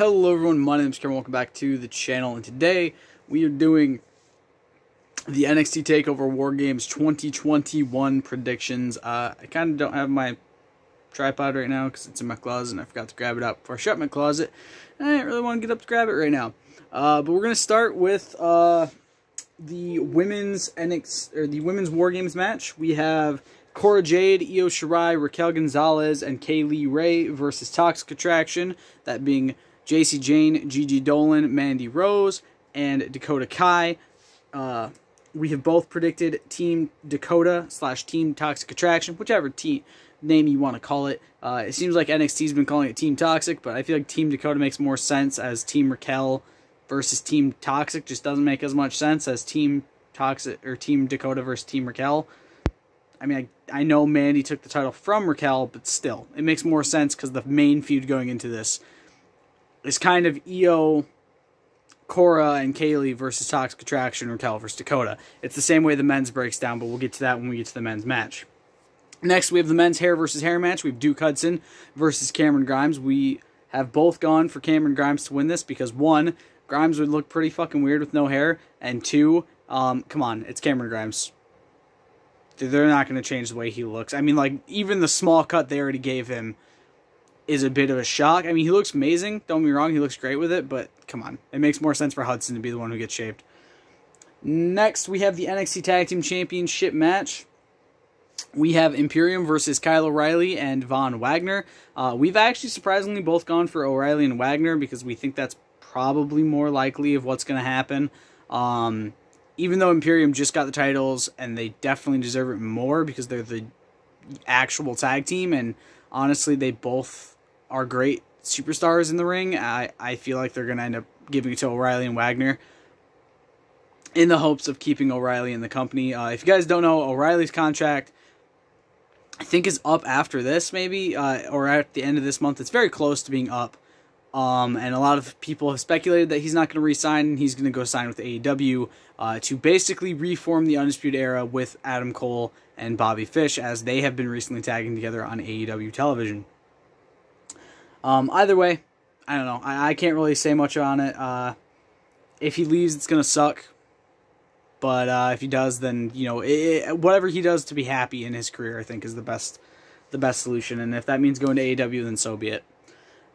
Hello everyone, my name is Kevin, welcome back to the channel, and today we are doing the NXT TakeOver War Games 2021 predictions. Uh, I kind of don't have my tripod right now because it's in my closet and I forgot to grab it out before I shut my closet. I didn't really want to get up to grab it right now. Uh, but we're going to start with uh, the women's NXT, or the women's War Games match. We have Cora Jade, Io Shirai, Raquel Gonzalez, and Kay Lee Ray versus Toxic Attraction, that being Jacy Jayne, Gigi Dolan, Mandy Rose, and Dakota Kai. Uh, we have both predicted Team Dakota slash Team Toxic Attraction, whichever team name you want to call it. Uh, it seems like NXT's been calling it Team Toxic, but I feel like Team Dakota makes more sense as Team Raquel versus Team Toxic. Just doesn't make as much sense as Team Toxic or Team Dakota versus Team Raquel. I mean, I, I know Mandy took the title from Raquel, but still, it makes more sense because the main feud going into this is kind of Io, Cora, and Kay Lee versus Toxic Attraction, or Raquel versus Dakota. It's the same way the men's breaks down, but we'll get to that when we get to the men's match. Next, we have the men's hair versus hair match. We have Duke Hudson versus Cameron Grimes. We have both gone for Cameron Grimes to win this because, one, Grimes would look pretty fucking weird with no hair, and two, um, come on, it's Cameron Grimes they're not going to change the way he looks. I mean, like, even the small cut they already gave him is a bit of a shock. I mean, he looks amazing. Don't be wrong, he looks great with it, but come on. It makes more sense for Hudson to be the one who gets shaved. Next, we have the NXT Tag Team Championship match. We have Imperium versus Kyle O'Reilly and Von Wagner. Uh, we've actually surprisingly both gone for O'Reilly and Wagner because we think that's probably more likely of what's going to happen. Um, even though Imperium just got the titles and they definitely deserve it more because they're the actual tag team and honestly they both are great superstars in the ring. I, I feel like they're going to end up giving it to O'Reilly and Wagner in the hopes of keeping O'Reilly in the company. Uh, if you guys don't know, O'Reilly's contract I think is up after this maybe uh, or at the end of this month. It's very close to being up. Um, and a lot of people have speculated that he's not going to resign. He's going to go sign with AEW uh, to basically reform the Undisputed Era with Adam Cole and Bobby Fish, as they have been recently tagging together on AEW television. Um, either way, I don't know. I, I, can't really say much on it. Uh, if he leaves, it's going to suck. But uh, if he does, then you know, it, whatever he does to be happy in his career, I think is the best, the best solution. And if that means going to AEW, then so be it.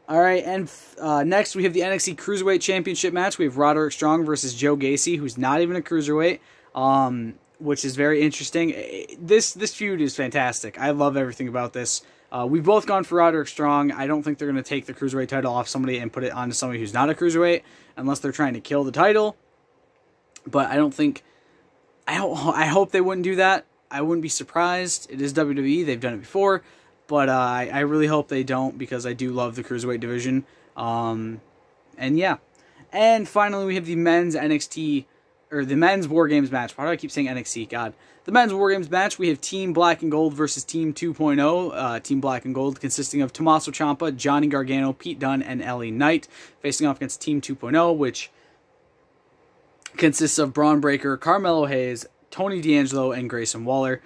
All right, and uh, next we have the NXT Cruiserweight Championship match. We have Roderick Strong versus Joe Gacy, who's not even a cruiserweight, um, which is very interesting. This this feud is fantastic. I love everything about this. Uh, we've both gone for Roderick Strong. I don't think they're going to take the cruiserweight title off somebody and put it onto somebody who's not a cruiserweight, unless they're trying to kill the title. But I don't think. I don't. I hope they wouldn't do that. I wouldn't be surprised. It is WWE. They've done it before. But uh, I, I really hope they don't because I do love the cruiserweight division. Um, and yeah. And finally, we have the men's NXT or the men's War Games match. Why do I keep saying NXT? God. The men's War Games match, we have Team Black and Gold versus Team 2.0. Uh, Team Black and Gold consisting of Tommaso Ciampa, Johnny Gargano, Pete Dunne, and LA Knight, facing off against Team 2.0, which consists of Bron Breakker, Carmelo Hayes, Tony D'Angelo, and Grayson Waller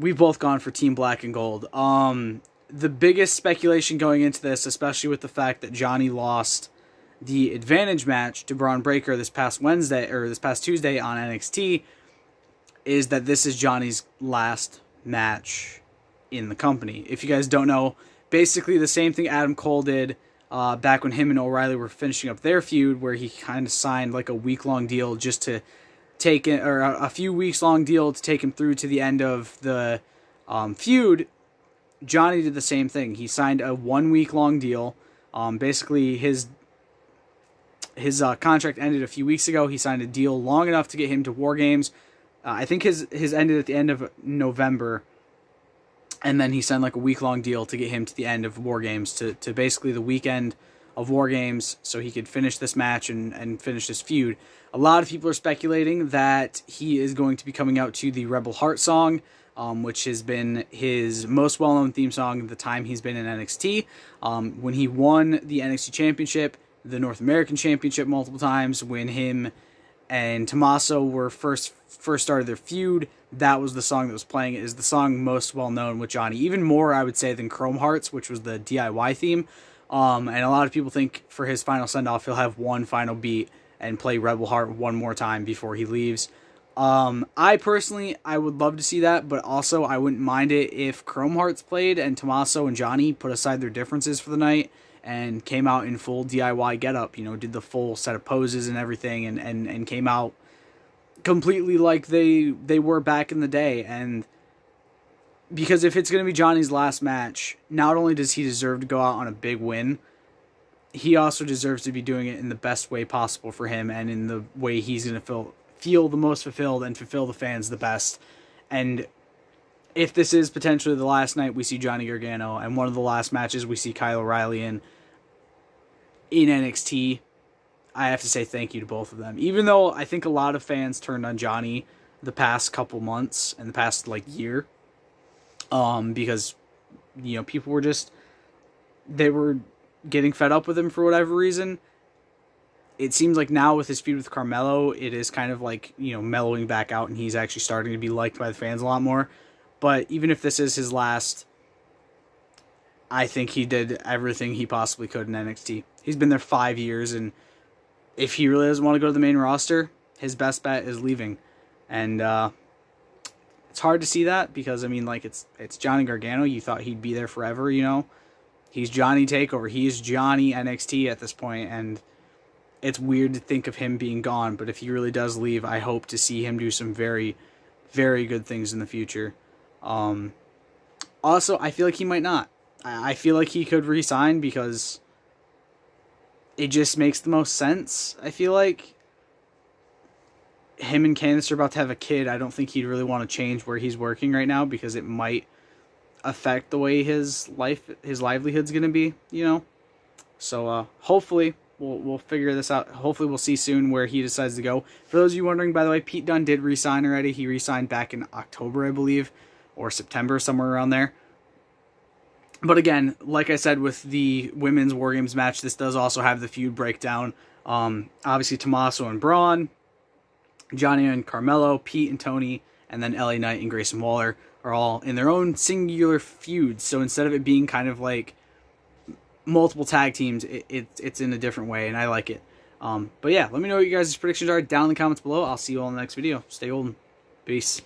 we've both gone for Team Black and Gold. Um, the biggest speculation going into this, especially with the fact that Johnny lost the advantage match to Bron Breakker this past Wednesday or this past Tuesday on NXT, is that this is Johnny's last match in the company. If you guys don't know, basically the same thing Adam Cole did uh, back when him and O'Reilly were finishing up their feud, where he kind of signed like a week long deal just to take it, or a, a, few weeks long deal to take him through to the end of the um, feud. Johnny did the same thing. He signed a one week long deal. Um, basically, his his uh, contract ended a few weeks ago. He signed a deal long enough to get him to War Games. Uh, I think his his ended at the end of November, and then he signed like a week long deal to get him to the end of War Games to to basically the weekend of War Games so he could finish this match and, and finish this feud. A lot of people are speculating that he is going to be coming out to the Rebel Heart song, um, which has been his most well known theme song the time he's been in NXT. Um, when he won the NXT Championship, the North American Championship multiple times, when him and Tommaso were first first started their feud, that was the song that was playing. It is the song most well known with Johnny, even more I would say than Chrome Hearts, which was the DIY theme. Um, and a lot of people think for his final send off, he'll have one final beat and play Rebel Heart one more time before he leaves. Um, I personally, I would love to see that, but also I wouldn't mind it if Chrome Hearts played and Tommaso and Johnny put aside their differences for the night and came out in full DIY getup. You know, did the full set of poses and everything, and and and came out completely like they they were back in the day. And because if it's gonna be Johnny's last match, not only does he deserve to go out on a big win, he also deserves to be doing it in the best way possible for him and in the way he's gonna feel feel the most fulfilled and fulfill the fans the best. And if this is potentially the last night we see Johnny Gargano and one of the last matches we see Kyle O'Reilly in in NXT, I have to say thank you to both of them. Even though I think a lot of fans turned on Johnny the past couple months and the past like year, um, because you know people were just they were getting fed up with him for whatever reason. It seems like now with his feud with Carmelo, it is kind of like you know mellowing back out, and he's actually starting to be liked by the fans a lot more. But even if this is his last, I think he did everything he possibly could in NXT. He's been there five years, and if he really doesn't want to go to the main roster, his best bet is leaving. And uh, it's hard to see that because I mean, like it's it's Johnny Gargano. You thought he'd be there forever, you know. He's Johnny Takeover. He's Johnny NXT at this point, and it's weird to think of him being gone. But if he really does leave, I hope to see him do some very, very good things in the future. Um, also, I feel like he might not. I feel like he could resign because it just makes the most sense. I feel like him and Candice are about to have a kid. I don't think he'd really want to change where he's working right now because it might affect the way his life, his livelihood's going to be, you know? So, uh, hopefully we'll, we'll figure this out. Hopefully we'll see soon where he decides to go. For those of you wondering, by the way, Pete Dunne did resign already. He resigned back in October, I believe or September, somewhere around there. But again, like I said with the women's War Games match, this does also have the feud breakdown. Um, obviously, Tommaso and Bron, Johnny and Carmelo, Pete and Tony, and then LA Knight and Grayson Waller are all in their own singular feuds. So instead of it being kind of like multiple tag teams, it, it it's in a different way, and I like it. Um, but yeah, let me know what you guys' predictions are down in the comments below. I'll see you all in the next video. Stay golden. Peace.